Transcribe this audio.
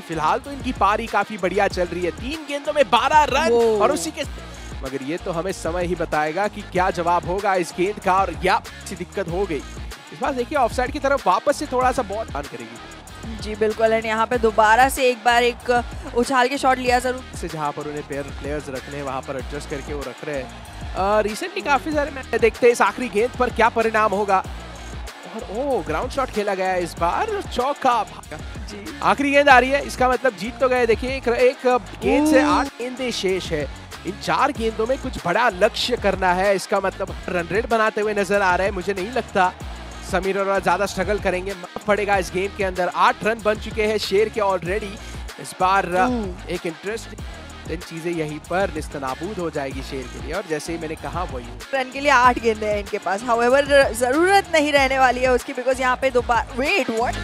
फ़िलहाल तो इनकी पारी काफ़ी बढ़िया चल रही है। तीन गेंदों में बारह रन और उसी के मगर ये तो हमें समय ही बताएगा कि क्या जवाब होगा इस गेंद का और या दिक्कत हो गई। इस बार देखिए ऑफसाइड की तरफ़ वापस से थोड़ा सा बॉल ऑन करेगी। जी बिल्कुल एंड यहाँ पे दोबारा से एक बार एक उछाल के शॉट लिया ज़रूर। से जहाँ पर उन्हें पेयर प्लेयर्स रखने हैं वहाँ पर एडजस्ट करके वो रख रहे हैं। रिसेंटली काफ़ी सारे मैच देखते हैं इस आखिरी गेंद पर क्या परिणाम होगा? और ओ ग्राउंड शॉट खेला गया इस बार चौका आखिरी गेंद आ रही है इसका मतलब जीत तो गए देखिए एक, एक गेंद से आठ गेंदें शेष है। इन चार गेंदों में कुछ बड़ा लक्ष्य करना है इसका मतलब रन रेट बनाते हुए नज़र आ रहे हैं मुझे नहीं लगता। समीर और ज़्यादा स्ट्रगल करेंगे पड़ेगा इस गेम के अंदर। आठ रन बन चुके हैं शेर के ऑलरेडी इस बार। एक इंटरेस्ट इन चीज़ें यहीं पर निस्तनाबूद हो जाएगी शेर के लिए और जैसे ही मैंने कहा वही। रन के लिए आठ गेंदे हैं इनके पास। हाउएवर ज़रूरत नहीं रहने वाली है उसकी बिकॉज़ यहाँ पे दोबारा वेट व्हाट